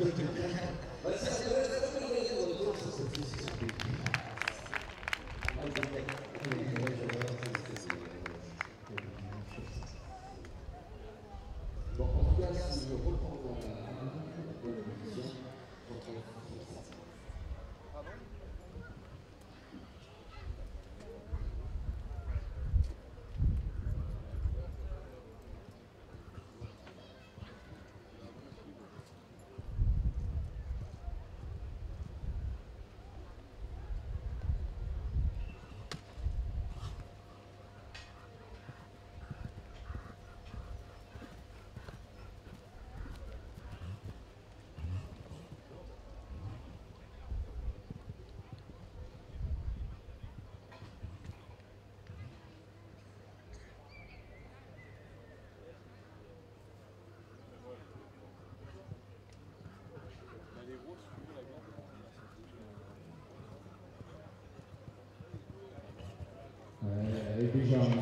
Let's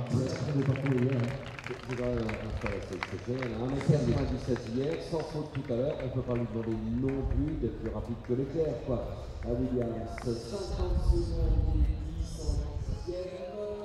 hein. Un mètre 97 hier, sans faute tout à l'heure, on ne peut pas lui demander non plus d'être plus rapide que Leclerc. Quoi. Williams, 50 secondes, 10 en 10 ça fait